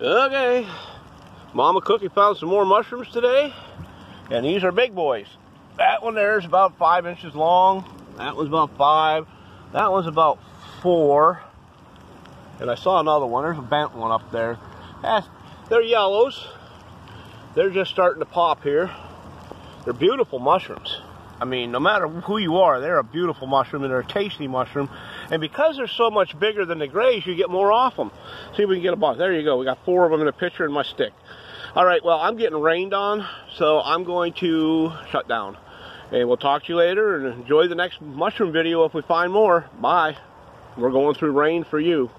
Okay, Mama Cookie found some more mushrooms today, and these are big boys. That one there is about five inches long. That one's about five. That one's about four. And I saw another one. There's a bent one up there. They're yellows. They're just starting to pop here. They're beautiful mushrooms. I mean, no matter who you are, they're a beautiful mushroom and they're a tasty mushroom. And because they're so much bigger than the grays, you get more off them. See if we can get a box. There you go. We got four of them in a picture in my stick. All right, well, I'm getting rained on, so I'm going to shut down. And we'll talk to you later and enjoy the next mushroom video if we find more. Bye. We're going through rain for you.